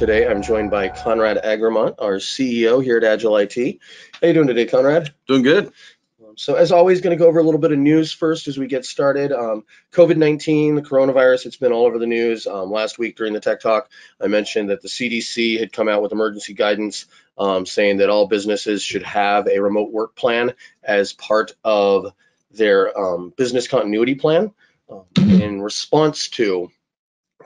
Today I'm joined by Conrad Agramont, our CEO here at Agile IT. How you doing today, Conrad? Doing good. Um, So as always, going to go over a little bit of news first as we get started. Um, COVID-19, the coronavirus, it's been all over the news. Um, last week during the Tech Talk, I mentioned that the CDC had come out with emergency guidance um, saying that all businesses should have a remote work plan as part of their um, business continuity plan in response to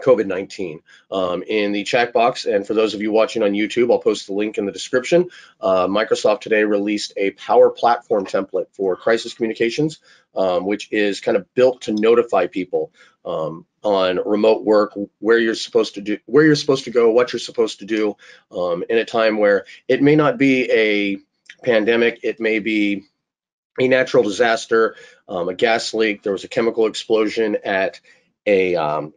COVID-19. Um, in the chat box, and for those of you watching on YouTube, I'll post the link in the description. Uh, Microsoft today released a Power Platform template for crisis communications, um, which is kind of built to notify people um, on remote work, where you're supposed to do, where you're supposed to go, what you're supposed to do, um, in a time where it may not be a pandemic, it may be a natural disaster, um, a gas leak. There was a chemical explosion at a um,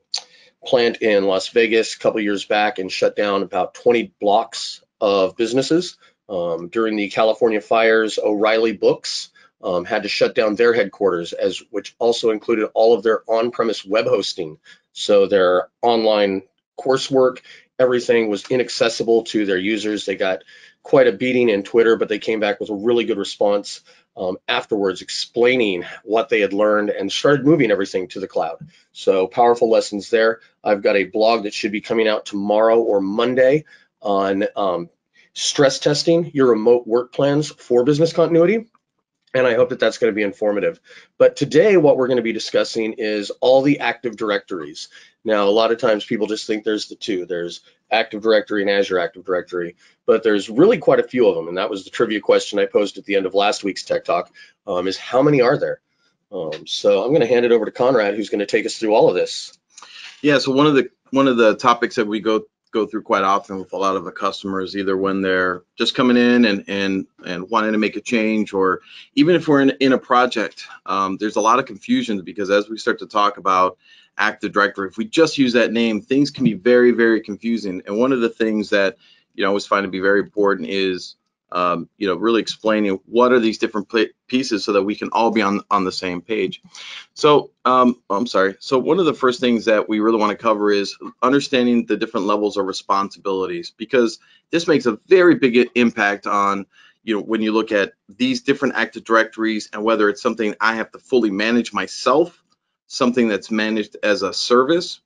plant in Las Vegas a couple years back and shut down about 20 blocks of businesses. Um, during the California fires, O'Reilly Books um, had to shut down their headquarters, as which also included all of their on-premise web hosting. So their online coursework, everything was inaccessible to their users. They got quite a beating in Twitter, but they came back with a really good response um, afterwards explaining what they had learned and started moving everything to the cloud. So powerful lessons there. I've got a blog that should be coming out tomorrow or Monday on um, stress testing your remote work plans for business continuity. And I hope that that's going to be informative. But today, what we're going to be discussing is all the Active Directories. Now, a lot of times people just think there's the two. There's Active Directory and Azure Active Directory, but there's really quite a few of them. And that was the trivia question I posed at the end of last week's Tech Talk, um, is how many are there? Um, so I'm going to hand it over to Conrad, who's going to take us through all of this. Yeah. So one of the one of the topics that we go go through quite often with a lot of the customers, either when they're just coming in and and and wanting to make a change, or even if we're in in a project, um, there's a lot of confusion because as we start to talk about Active Directory, if we just use that name, things can be very very confusing. And one of the things that you know I always find to be very important is um, you know, really explaining what are these different pieces so that we can all be on on the same page. So, um, I'm sorry. So one of the first things that we really want to cover is understanding the different levels of responsibilities because this makes a very big impact on you know when you look at these different Active Directories and whether it's something I have to fully manage myself, something that's managed as a service,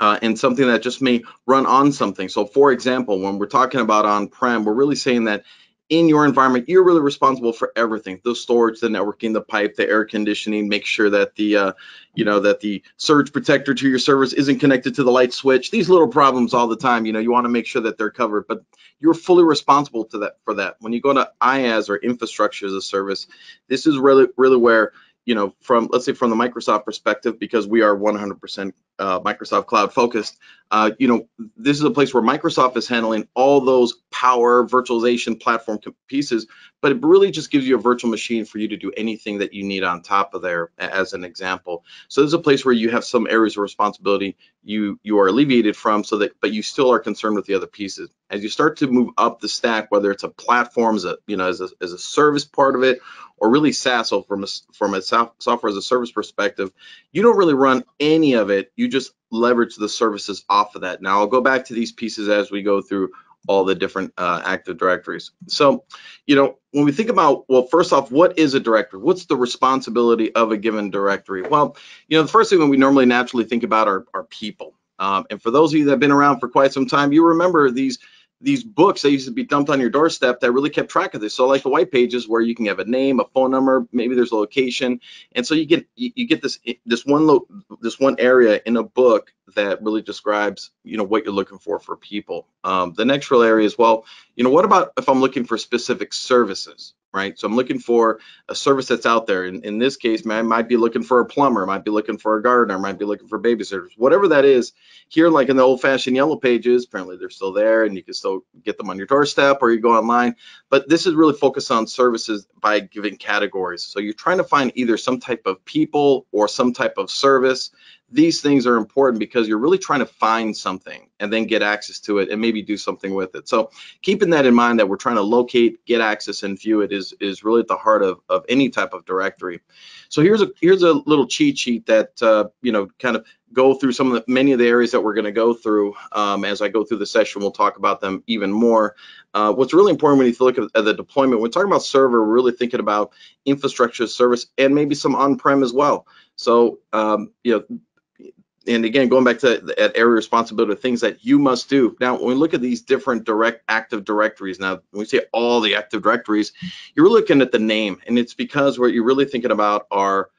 uh, and something that just may run on something. So for example, when we're talking about on-prem, we're really saying that in your environment, you're really responsible for everything, the storage, the networking, the pipe, the air conditioning, make sure that the, uh, you know, that the surge protector to your servers isn't connected to the light switch. These little problems all the time, you know, you want to make sure that they're covered, but you're fully responsible to that for that. When you go to IaaS or infrastructure as a service, this is really, really where you know, from let's say from the Microsoft perspective, because we are 100% uh, Microsoft Cloud focused, uh, you know, this is a place where Microsoft is handling all those power virtualization platform pieces, but it really just gives you a virtual machine for you to do anything that you need on top of there, as an example. So this is a place where you have some areas of responsibility you you are alleviated from, so that but you still are concerned with the other pieces. As you start to move up the stack, whether it's a platform, as a you know, as a, as a service part of it, or really SaaS, so from a, from a software as a service perspective, you don't really run any of it. You just leverage the services off of that. Now I'll go back to these pieces as we go through all the different uh, Active Directories. So, you know, when we think about, well, first off, what is a directory? What's the responsibility of a given directory? Well, you know, the first thing that we normally naturally think about are, are people. Um, and for those of you that have been around for quite some time, you remember these these books that used to be dumped on your doorstep that really kept track of this. So like the white pages where you can have a name, a phone number, maybe there's a location, and so you get you, get this this one lo- this one area in a book that really describes you know what you're looking for for people. Um, the next real area is well, you know, what about if I'm looking for specific services? Right? So I'm looking for a service that's out there. In, in this case, I might be looking for a plumber, might be looking for a gardener, might be looking for babysitters, whatever that is. Here, like in the old-fashioned yellow pages, apparently they're still there, and you can still get them on your doorstep or you go online. But this is really focused on services by giving categories. So you're trying to find either some type of people or some type of service these things are important because you're really trying to find something and then get access to it and maybe do something with it. So keeping that in mind that we're trying to locate, get access and view it is, is really at the heart of, of any type of directory. So here's a here's a little cheat sheet that uh, you know kind of go through some of the many of the areas that we're going to go through um, as I go through the session. We'll talk about them even more. Uh, what's really important when you look at, the deployment, when we're talking about server, we're really thinking about infrastructure service and maybe some on-prem as well. So, um, you know, and again, going back to that area responsibility, things that you must do. Now, when we look at these different direct active directories, now when we say all the active directories, you're looking at the name, and it's because what you're really thinking about are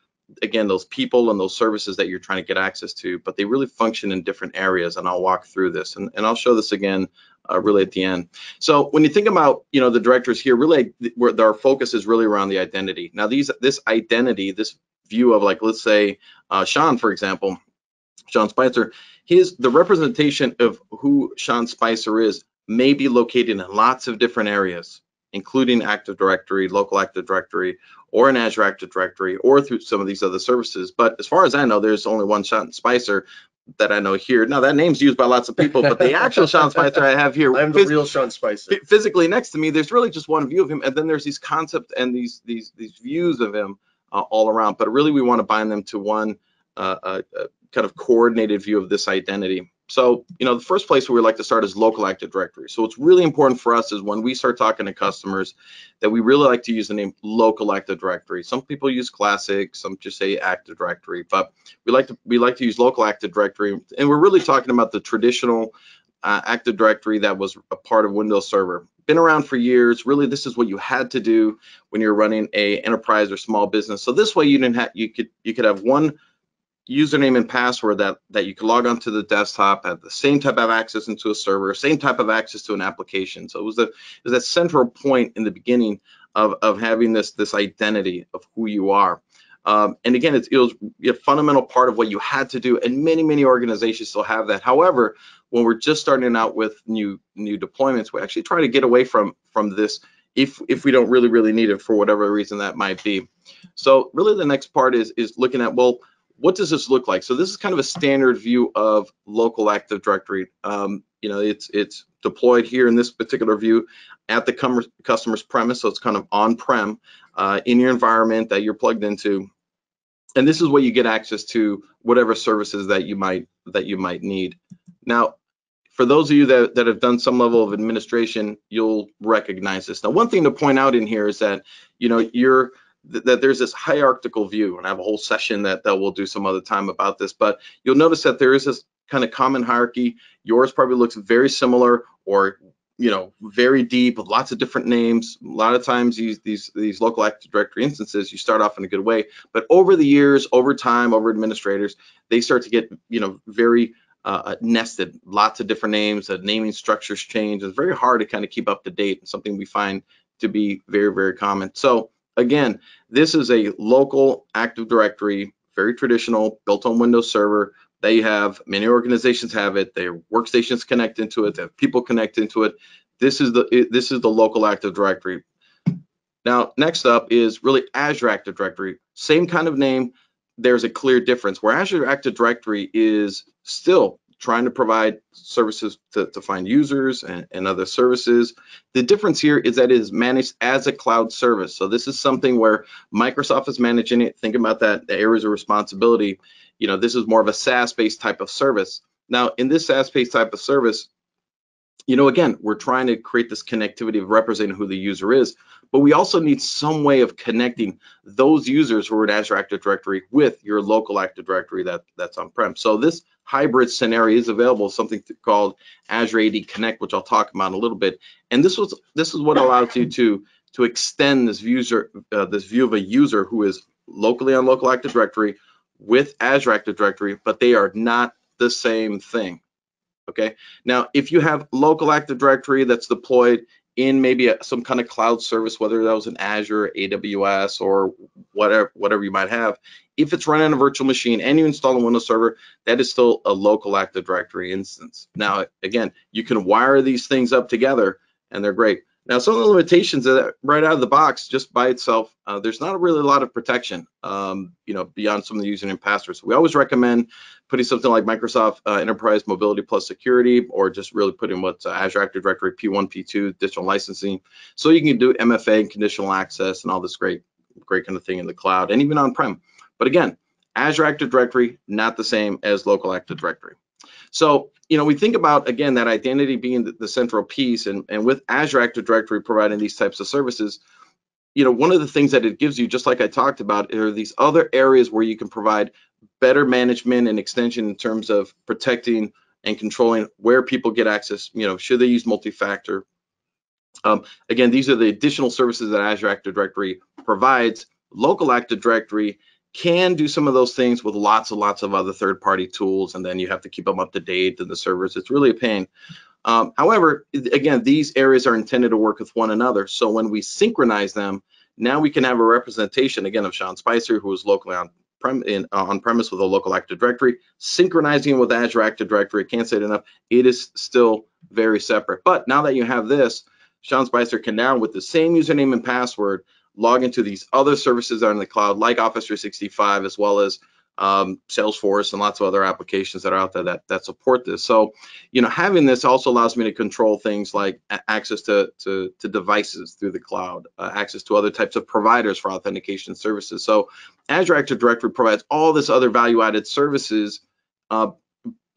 again those people and those services that you're trying to get access to, but they really function in different areas, and I'll walk through this, and, and I'll show this again uh, really at the end. So when you think about you know the directors here, really where our focus is really around the identity. Now these this identity, this view of like let's say uh, Sean for example Sean Spicer, his the representation of who Sean Spicer is may be located in lots of different areas, including Active Directory, local Active Directory, or an Azure Active Directory, or through some of these other services. But as far as I know, there's only one Sean Spicer that I know here. Now that name's used by lots of people, but the actual Sean Spicer I have here, I'm the real Sean Spicer. Physically next to me, there's really just one view of him, and then there's these concepts and these these these views of him uh, all around. But really, we want to bind them to one uh, uh kind of coordinated view of this identity. So, you know, the first place we like to start is local Active Directory. So what's really important for us is when we start talking to customers that we really like to use the name local Active Directory. Some people use classic, some just say Active Directory, but we like to we like to use local Active Directory, and we're really talking about the traditional uh, Active Directory that was a part of Windows Server. Been around for years. Really, this is what you had to do when you're running a enterprise or small business. So this way, you didn't have you could you could have one username and password that, that you can log onto the desktop, have the same type of access into a server, same type of access to an application. So it was, a, it was that central point in the beginning of, of having this, this identity of who you are. Um, and again, it was a fundamental part of what you had to do, and many, many organizations still have that. However, when we're just starting out with new new deployments, we actually try to get away from from this if if we don't really really need it for whatever reason that might be. So really, the next part is is looking at well, what does this look like? So this is kind of a standard view of local Active Directory. Um, you know, it's it's deployed here in this particular view at the customer's premise, so it's kind of on-prem uh, in your environment that you're plugged into. And this is where you get access to whatever services that you might that you might need. Now, for those of you that, that have done some level of administration, you'll recognize this. Now, one thing to point out in here is that, you know, you're that there's this hierarchical view, and I have a whole session that, that we'll do some other time about this, but you'll notice that there is this kind of common hierarchy. Yours probably looks very similar or you know very deep with lots of different names. A lot of times these these these local active directory instances you start off in a good way but over the years over time over administrators they start to get you know very uh, uh nested. Lots of different names the naming structures change. It's very hard to kind of keep up to date something we find to be very very common. So Again, this is a local Active Directory, very traditional, built on Windows Server. They have, many organizations have it, their workstations connect into it, they have people connect into it. This is the this is the local Active Directory. Now, next up is really Azure Active Directory. Same kind of name, there's a clear difference. Where Azure Active Directory is still trying to provide services to, to find users and, and, other services. The difference here is that it is managed as a cloud service. So this is something where Microsoft is managing it. Think about that, the areas of responsibility. You know, this is more of a SaaS-based type of service. Now, in this SaaS-based type of service, you know, again, we're trying to create this connectivity of representing who the user is, but we also need some way of connecting those users who are in Azure Active Directory with your local Active Directory that, that's on-prem. So this hybrid scenario is available, something called Azure AD Connect, which I'll talk about in a little bit. And this was this is what allows you to to extend this user uh, this view of a user who is locally on local Active Directory with Azure Active Directory, but they are not the same thing. Okay. Now, if you have local Active Directory that's deployed in maybe a, some kind of cloud service, whether that was an Azure, AWS, or whatever whatever you might have. If it's running on a virtual machine and you install a Windows Server, that is still a local Active Directory instance. Now, again, you can wire these things up together, and they're great. Now, some of the limitations that right out of the box, just by itself, uh, there's not really a lot of protection, um, you know, beyond some of the username passwords. We always recommend putting something like Microsoft uh, Enterprise Mobility Plus Security, or just really putting what's uh, Azure Active Directory P1, P2, digital licensing, so you can do MFA and conditional access and all this great, great kind of thing in the cloud and even on-prem. But again, Azure Active Directory, not the same as local Active Directory. So, you know, we think about, again, that identity being the, the central piece and, and with Azure Active Directory providing these types of services, you know, one of the things that it gives you, just like I talked about, are these other areas where you can provide better management and extension in terms of protecting and controlling where people get access, you know, should they use multi-factor. Um, again, these are the additional services that Azure Active Directory provides. Local Active Directory can do some of those things with lots and lots of other third-party tools, and then you have to keep them up to date and the servers. It's really a pain. Um, however, again, these areas are intended to work with one another. So when we synchronize them, now we can have a representation again of Sean Spicer, who is locally on prem in, uh, on premise with a local Active Directory, synchronizing with Azure Active Directory. Can't say it enough. It is still very separate. But now that you have this, Sean Spicer can now, with the same username and password, log into these other services that are in the cloud, like Office 365, as well as um, Salesforce and lots of other applications that are out there that, that support this. So, you know, having this also allows me to control things like access to, to, to devices through the cloud, uh, access to other types of providers for authentication services. So Azure Active Directory provides all this other value-added services, uh,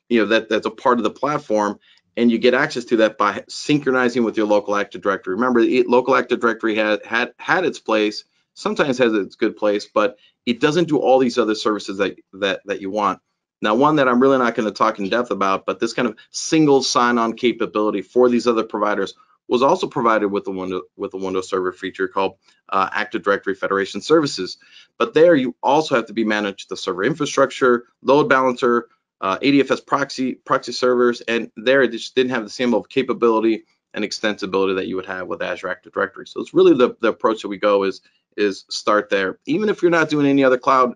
you know, that, that's a part of the platform and you get access to that by synchronizing with your local Active Directory. Remember, the local Active Directory had had had its place, sometimes has its good place, but it doesn't do all these other services that that that you want. Now, one that I'm really not going to talk in depth about, but this kind of single sign-on capability for these other providers was also provided with the window with the Windows Server feature called uh, Active Directory Federation Services. But there, you also have to be managed the server infrastructure, load balancer, uh, ADFS proxy proxy servers, and there it just didn't have the same level of capability and extensibility that you would have with Azure Active Directory. So it's really the, the approach that we go is is start there. Even if you're not doing any other cloud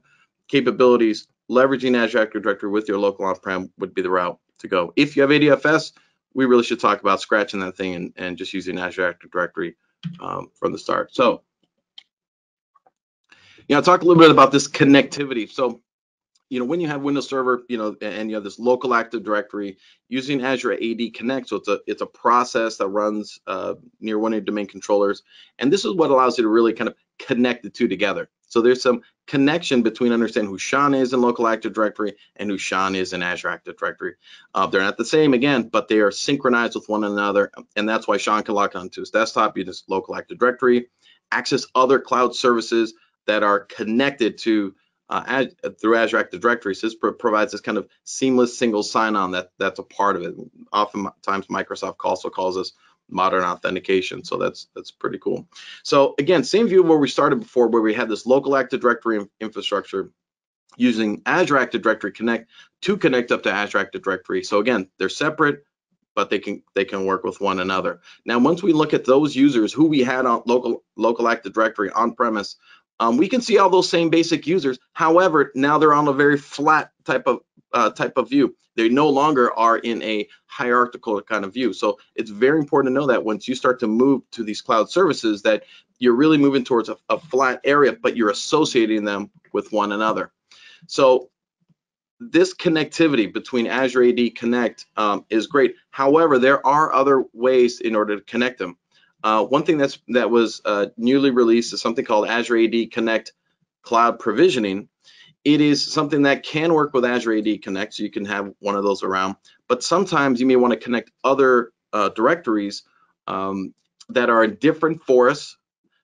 capabilities, leveraging Azure Active Directory with your local on-prem would be the route to go. If you have ADFS, we really should talk about scratching that thing and, and just using Azure Active Directory um, from the start. So, you know, talk a little bit about this connectivity. So you know, when you have Windows Server, you know, and you have this local Active Directory using Azure AD Connect, so it's a it's a process that runs uh, near one of your domain controllers, and this is what allows you to really kind of connect the two together. So there's some connection between understanding who Sean is in local Active Directory and who Sean is in Azure Active Directory. Uh, they're not the same again, but they are synchronized with one another, and that's why Sean can log onto his desktop, use local Active Directory, access other cloud services that are connected to uh, through Azure Active Directory. So this pro provides this kind of seamless single sign-on that that's a part of it. Oftentimes Microsoft also calls this modern authentication. So that's that's pretty cool. So again, same view of where we started before, where we had this local Active Directory infrastructure using Azure Active Directory Connect to connect up to Azure Active Directory. So again, they're separate, but they can they can work with one another. Now, once we look at those users who we had on local local Active Directory on premise, um, we can see all those same basic users. However, now they're on a very flat type of uh, type of view. They no longer are in a hierarchical kind of view. So it's very important to know that once you start to move to these cloud services, that you're really moving towards a, a flat area, but you're associating them with one another. So this connectivity between Azure AD Connect um, is great. However, there are other ways in order to connect them. Uh, one thing that's that was uh, newly released is something called Azure AD Connect Cloud Provisioning. It is something that can work with Azure AD Connect, so you can have one of those around. But sometimes you may want to connect other uh, directories um, that are in different forests.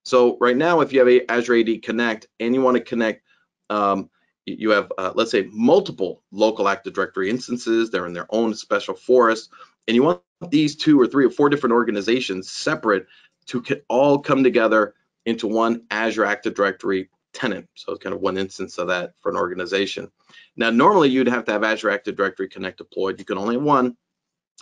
So right now, if you have a Azure AD Connect and you want to connect, um, you have, uh, let's say, multiple local Active Directory instances. They're in their own special forest, and you want these two or three or four different organizations separate to all come together into one Azure Active Directory tenant. So it's kind of one instance of that for an organization. Now, normally you'd have to have Azure Active Directory Connect deployed. You can only have one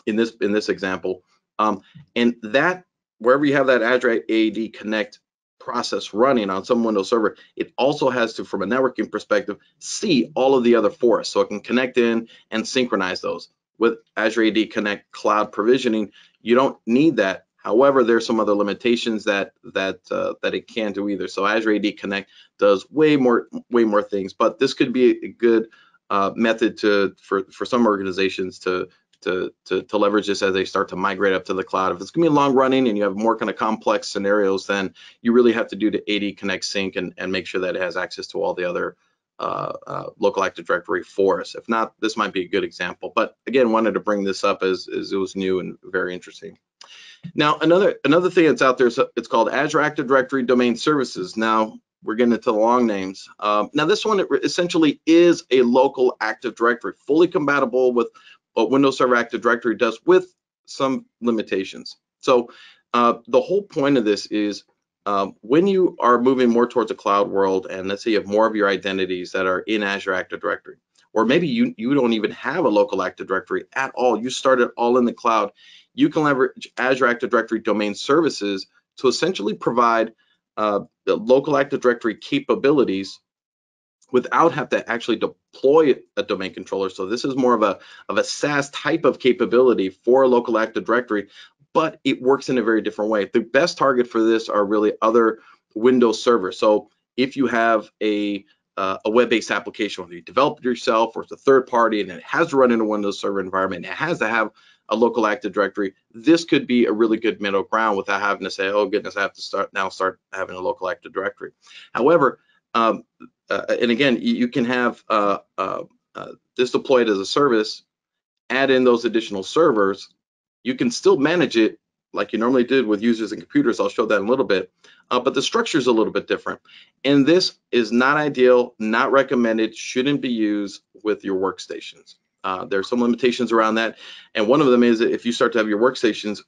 in this in this example. Um, and that wherever you have that Azure AD Connect process running on some Windows server, it also has to, from a networking perspective, see all of the other forests. So it can connect in and synchronize those with Azure AD Connect Cloud Provisioning, you don't need that. However, there's some other limitations that that uh, that it can't do either. So Azure AD Connect does way more way more things, but this could be a good uh, method to for for some organizations to to, to, to leverage this as they start to migrate up to the cloud. If it's gonna be long running and you have more kind of complex scenarios, then you really have to do the AD Connect sync and, and make sure that it has access to all the other uh, uh, local Active Directory forests. If not, this might be a good example. But again, wanted to bring this up as, as it was new and very interesting. Now, another another thing that's out there is it's called Azure Active Directory Domain Services. Now, we're getting into the long names. Um, now, this one essentially is a local Active Directory, fully compatible with what Windows Server Active Directory does with some limitations. So uh, the whole point of this is um, when you are moving more towards a cloud world, and let's say you have more of your identities that are in Azure Active Directory, or maybe you, you don't even have a local Active Directory at all, you start it all in the cloud, you can leverage Azure Active Directory domain services to essentially provide uh, the local Active Directory capabilities without have to actually deploy a domain controller. So this is more of a, of a SaaS type of capability for a local Active Directory, but it works in a very different way. The best target for this are really other Windows servers. So if you have a uh, a web-based application, whether you develop it yourself or it's a third party and it has to run in a Windows Server environment, and it has to have a local Active Directory. This could be a really good middle ground without having to say, oh goodness, I have to start now start having a local Active Directory. However, um, uh, and again, you, can have uh, uh, uh, this deployed as a service, add in those additional servers, you can still manage it like you normally did with users and computers. I'll show that in a little bit, uh, but the structure is a little bit different. And this is not ideal, not recommended, shouldn't be used with your workstations. Uh, there are some limitations around that. And one of them is that if you start to have your workstations,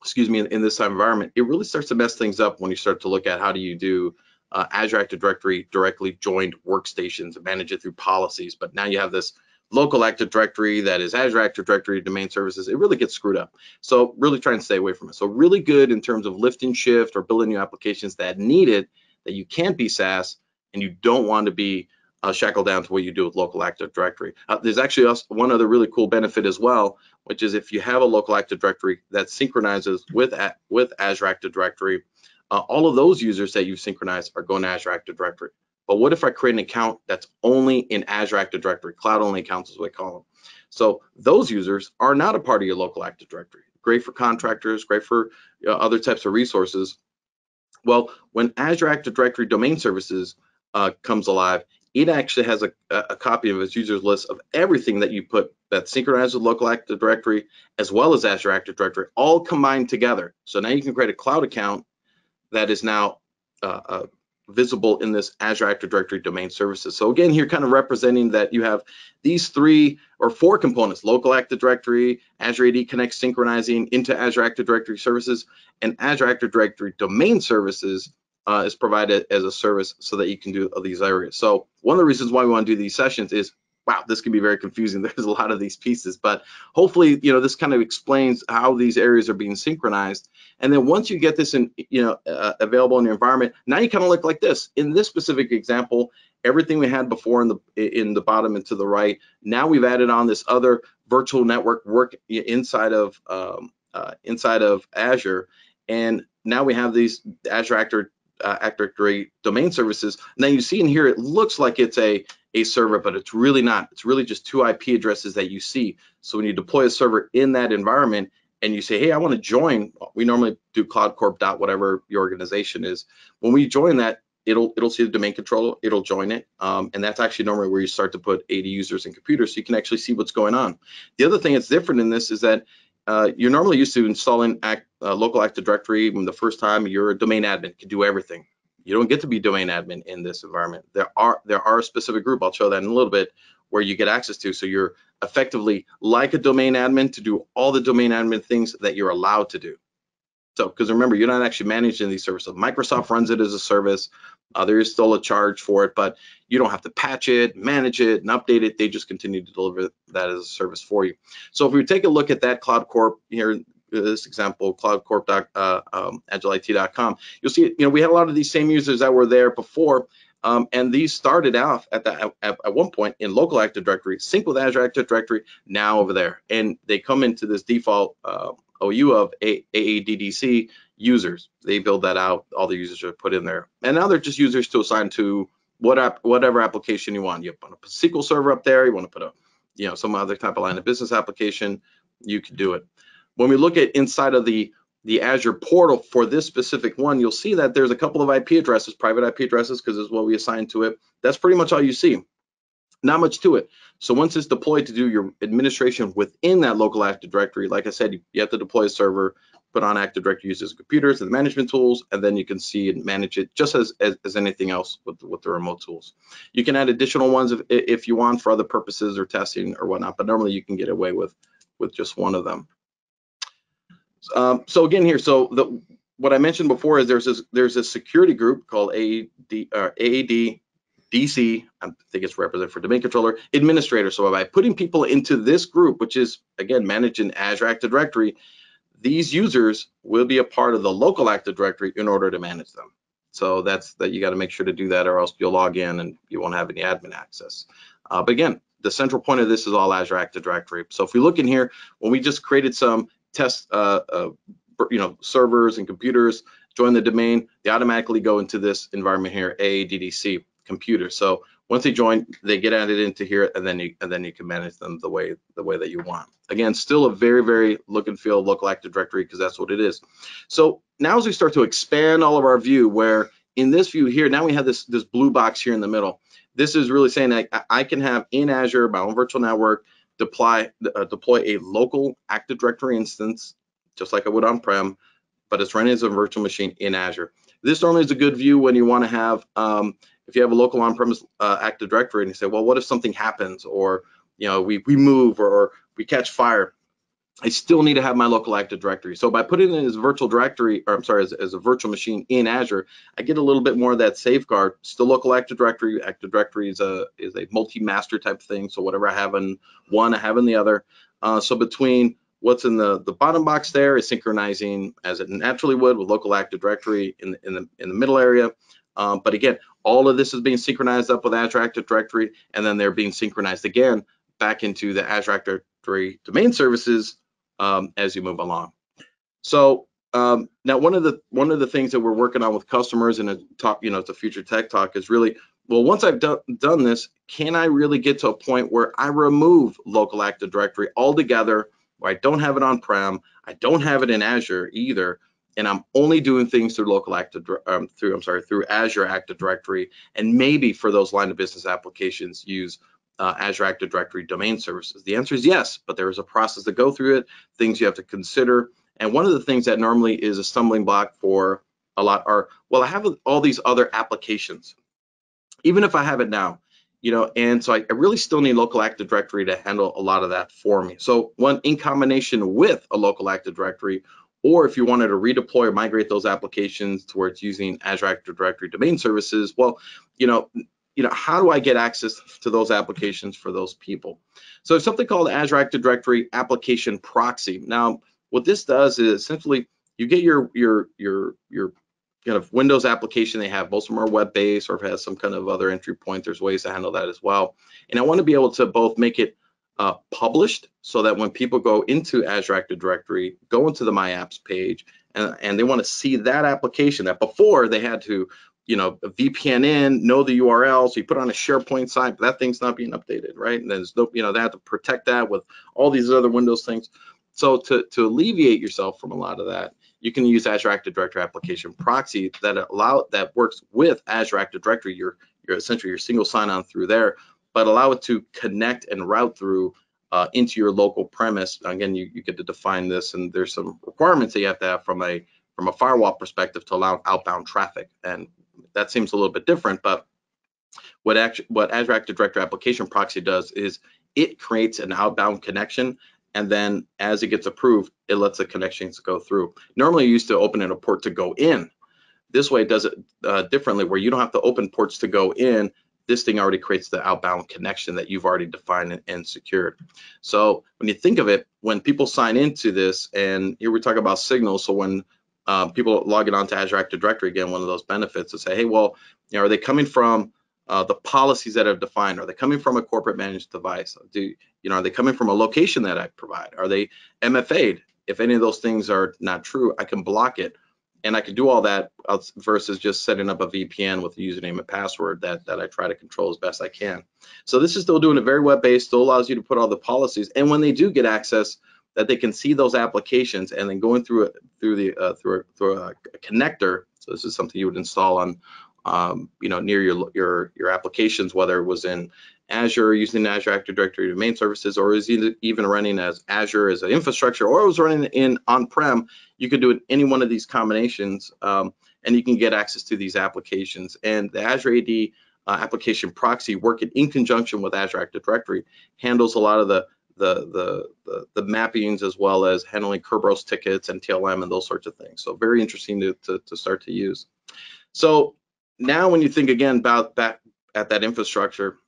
excuse me, in, in this type environment, it really starts to mess things up when you start to look at how do you do uh, Azure Active Directory directly joined workstations and manage it through policies. But now you have this local Active Directory that is Azure Active Directory domain services, it really gets screwed up. So really try and stay away from it. So really good in terms of lift and shift or building new applications that need it, that you can't be SaaS and you don't want to be uh, shackled down to what you do with local Active Directory. Uh, there's actually also one other really cool benefit as well, which is if you have a local Active Directory that synchronizes with, with Azure Active Directory, uh, all of those users that you synchronize are going to Azure Active Directory. But what if I create an account that's only in Azure Active Directory, cloud only accounts is what I call them. So those users are not a part of your local Active Directory. Great for contractors, great for uh, other types of resources. Well, when Azure Active Directory domain services uh, comes alive, it actually has a, a, copy of its users list of everything that you put that synchronized with local Active Directory as well as Azure Active Directory all combined together. So now you can create a cloud account that is now uh, uh, visible in this Azure Active Directory domain services. So again, here kind of representing that you have these three or four components, local Active Directory, Azure AD Connect synchronizing into Azure Active Directory services, and Azure Active Directory domain services uh, is provided as a service so that you can do these areas. So one of the reasons why we want to do these sessions is wow, this can be very confusing. There's a lot of these pieces, but hopefully, you know, this kind of explains how these areas are being synchronized. And then once you get this in, you know, uh, available in your environment, now you kind of look like this. In this specific example, everything we had before in the in the bottom and to the right, now we've added on this other virtual network work inside of um, uh, inside of Azure, and now we have these Azure Active uh, Active Directory domain services. Now you see in here, it looks like it's a a server, but it's really not. It's really just two IP addresses that you see. So when you deploy a server in that environment and you say, hey, I want to join, we normally do cloudcorp dot whatever your organization is. When we join that, it'll it'll see the domain controller, it'll join it, um, and that's actually normally where you start to put AD users and computers, so you can actually see what's going on. The other thing that's different in this is that uh, you're normally used to installing act, uh, local Active Directory when the first time you're a domain admin, can do everything. You don't get to be domain admin in this environment. There are there are a specific group, I'll show that in a little bit, where you get access to. So you're effectively like a domain admin to do all the domain admin things that you're allowed to do. So, because remember, you're not actually managing these services. Microsoft runs it as a service. Uh, there is still a charge for it, but you don't have to patch it, manage it, and update it. They just continue to deliver that as a service for you. So if we take a look at that Cloud Corp here, this example, cloudcorp.agileIT.com, uh, um, you'll see, you know, we had a lot of these same users that were there before, um, and these started out at, the, at, at, one point in local Active Directory, sync with Azure Active Directory, now over there. And they come into this default uh, OU of A AADDC users. They build that out, all the users are put in there. And now they're just users to assign to what app, whatever application you want. You want to put a SQL server up there, you want to put a, you know, some other type of line of business application, you can do it. When we look at inside of the the Azure portal for this specific one, you'll see that there's a couple of IP addresses, private IP addresses, because it's what we assigned to it. That's pretty much all you see. Not much to it. So once it's deployed to do your administration within that local Active Directory, like I said, you have to deploy a server, put on Active Directory uses computers and the management tools, and then you can see and manage it just as, as, as, anything else with, with the remote tools. You can add additional ones if, if you want for other purposes or testing or whatnot, but normally you can get away with, with just one of them. Um, so again here, so the, what I mentioned before is there's this, there's a security group called AAD, uh, AAD DC, I think it's represented for domain controller, administrator. So by putting people into this group, which is again managed in Azure Active Directory, these users will be a part of the local Active Directory in order to manage them. So that's that you got to make sure to do that or else you'll log in and you won't have any admin access. Uh, but again, the central point of this is all Azure Active Directory. So if we look in here, when we just created some test, uh, uh, you know, servers and computers, join the domain, they automatically go into this environment here, AADDC computer. So once they join, they get added into here, and then you and then you can manage them the way the way that you want. Again, still a very very look and feel local Active Directory because that's what it is. So now as we start to expand all of our view, where in this view here, now we have this this blue box here in the middle. This is really saying that I can have in Azure my own virtual network deploy uh, deploy a local Active Directory instance, just like I would on-prem, but it's running as a virtual machine in Azure. This normally is a good view when you want to have, um, if you have a local on-premise uh, Active Directory and you say, well, what if something happens or you know we we move or, or we catch fire? I still need to have my local Active Directory. So by putting it as virtual directory, or I'm sorry, as, as, a virtual machine in Azure, I get a little bit more of that safeguard. Still local Active Directory. Active Directory is a is a multi-master type thing. So whatever I have in one, I have in the other. Uh, so between what's in the the bottom box there is synchronizing as it naturally would with local Active Directory in the, in the in the middle area. Um, but again, all of this is being synchronized up with Azure Active Directory, and then they're being synchronized again back into the Azure Active Directory domain services um, as you move along. So um, now one of the one of the things that we're working on with customers and a talk, you know, it's a future tech talk is really, well, once I've done done this, can I really get to a point where I remove local Active Directory altogether, where I don't have it on-prem, I don't have it in Azure either, and I'm only doing things through local active um, through I'm sorry through Azure Active Directory, and maybe for those line of business applications use uh, Azure Active Directory domain services? The answer is yes, but there is a process to go through it, things you have to consider. And one of the things that normally is a stumbling block for a lot are, well, I have all these other applications. Even if I have it now, you know, and so I, I really still need local Active Directory to handle a lot of that for me. So one in combination with a local Active Directory, or if you wanted to redeploy or migrate those applications towards using Azure Active Directory domain services, well, you know, you know, how do I get access to those applications for those people? So there's something called Azure Active Directory Application Proxy. Now, what this does is essentially you get your your your your kind of Windows application they have. Most of them are web-based or it has some kind of other entry point, there's ways to handle that as well. And I want to be able to both make it uh, published so that when people go into Azure Active Directory, go into the My Apps page, and, and they want to see that application that before they had to you know, VPN in, know the URL. So you put on a SharePoint site, but that thing's not being updated, right? And there's no, you know, they have to protect that with all these other Windows things. So to, to alleviate yourself from a lot of that, you can use Azure Active Directory application proxy that allow that works with Azure Active Directory. You're, you're essentially your single sign-on through there, but allow it to connect and route through uh, into your local premise. Again, you, you get to define this, and there's some requirements that you have to have from a from a firewall perspective to allow outbound traffic. And that seems a little bit different, but what, actually, what Azure Active Directory Application Proxy does is it creates an outbound connection and then as it gets approved, it lets the connections go through. Normally you used to open in a port to go in. This way it does it uh, differently where you don't have to open ports to go in. This thing already creates the outbound connection that you've already defined and, and secured. So when you think of it, when people sign into this, and here we talk about signals, so when um, people logging on to Azure Active Directory, again, one of those benefits to say, hey, well, you know, are they coming from uh, the policies that I've defined? Are they coming from a corporate managed device? Do you know, are they coming from a location that I provide? Are they MFA'd? If any of those things are not true, I can block it. And I could do all that versus just setting up a VPN with a username and password that, that I try to control as best I can. So this is still doing it very web-based, still allows you to put all the policies. And when they do get access, that they can see those applications and then going through it through the uh, through through a, a connector. So this is something you would install on um, you know near your your your applications, whether it was in Azure using Azure Active Directory domain services, or is even running as Azure as an infrastructure, or it was running in on-prem, you could do it any one of these combinations, um, and you can get access to these applications. And the Azure AD uh, application proxy, working in conjunction with Azure Active Directory, handles a lot of the the, the, the, the, mappings as well as handling Kerberos tickets and TLM and those sorts of things. So very interesting to, to, to start to use. So now when you think again about back at that infrastructure,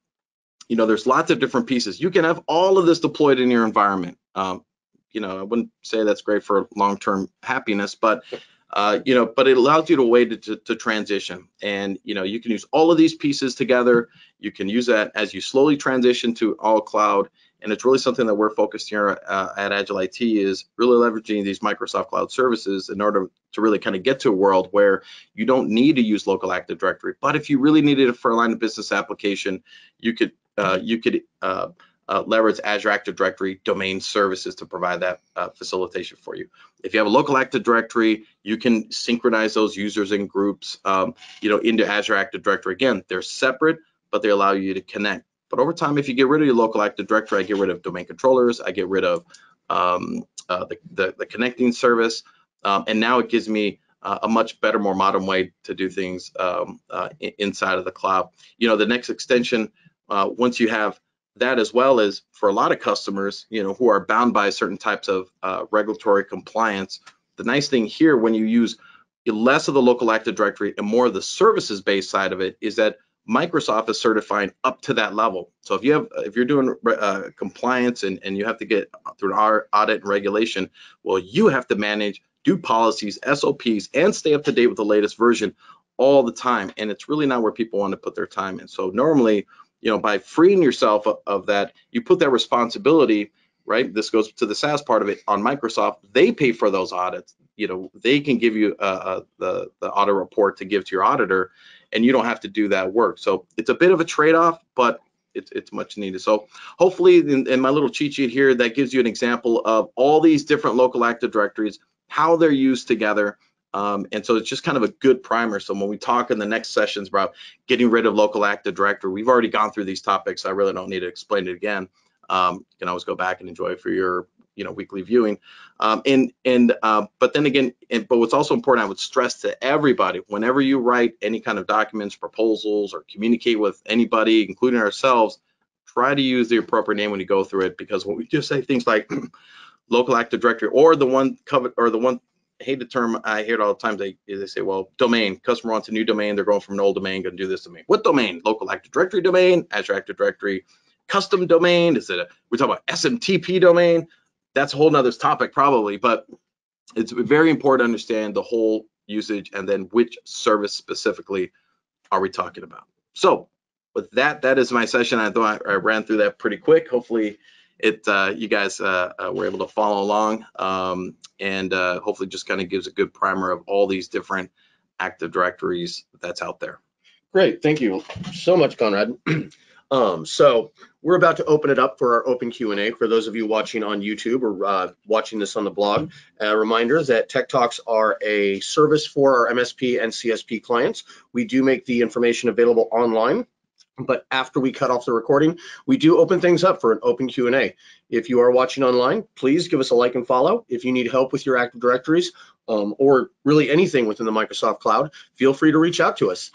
you know, there's lots of different pieces. You can have all of this deployed in your environment. Um, you know, I wouldn't say that's great for long-term happiness, but uh, you know, but it allows you to way to, to, to, transition. And you know, you can use all of these pieces together. You can use that as you slowly transition to all cloud. And it's really something that we're focused here uh, at Agile IT is really leveraging these Microsoft Cloud services in order to really kind of get to a world where you don't need to use local Active Directory. But if you really needed it for a line of business application, you could uh, you could uh, uh, leverage Azure Active Directory domain services to provide that uh, facilitation for you. If you have a local Active Directory, you can synchronize those users and groups, um, you know, into Azure Active Directory. Again, they're separate, but they allow you to connect. But over time, if you get rid of your local Active Directory, I get rid of domain controllers, I get rid of um, uh, the, the, the, connecting service, um, and now it gives me uh, a much better, more modern way to do things um, uh, inside of the cloud. You know, the next extension, uh, once you have that as well as for a lot of customers, you know, who are bound by certain types of uh, regulatory compliance, the nice thing here when you use less of the local Active Directory and more of the services-based side of it is that Microsoft is certifying up to that level. So if you have, if you're doing uh, compliance and, and you have to get through an audit and regulation, well, you have to manage, do policies, SOPs, and stay up to date with the latest version all the time. And it's really not where people want to put their time in. So normally, you know, by freeing yourself of, of that, you put that responsibility, right? This goes to the SaaS part of it on Microsoft. They pay for those audits. You know, they can give you uh, uh, the the audit report to give to your auditor and you don't have to do that work. So it's a bit of a trade-off, but it's, it's much needed. So hopefully in, in my little cheat sheet here, that gives you an example of all these different local Active Directories, how they're used together. Um, and so it's just kind of a good primer. So when we talk in the next sessions about getting rid of local Active Directory, we've already gone through these topics. So I really don't need to explain it again. Um, you can always go back and enjoy for your you know weekly viewing. Um, and and uh, but then again and, but what's also important i would stress to everybody whenever you write any kind of documents proposals or communicate with anybody including ourselves try to use the appropriate name when you go through it because when we just say things like local active directory or the one covered or the one I hate the term I hear it all the time they they say well domain customer wants a new domain they're going from an old domain going to do this domain. What domain? Local active directory domain azure active directory custom domain is it a we talk about smtp domain that's a whole nother topic probably, but it's very important to understand the whole usage and then which service specifically are we talking about. So with that, that is my session. I thought I, ran through that pretty quick. Hopefully it uh, you guys uh, uh, were able to follow along um, and uh, hopefully just kind of gives a good primer of all these different Active Directories that's out there. Great, thank you so much, Conrad. Um, so we're about to open it up for our open Q&A for those of you watching on YouTube or uh, watching this on the blog. A reminder that Tech Talks are a service for our MSP and CSP clients. We do make the information available online, but after we cut off the recording, we do open things up for an open Q&A. If you are watching online, please give us a like and follow. If you need help with your Active Directories um, or really anything within the Microsoft Cloud, feel free to reach out to us.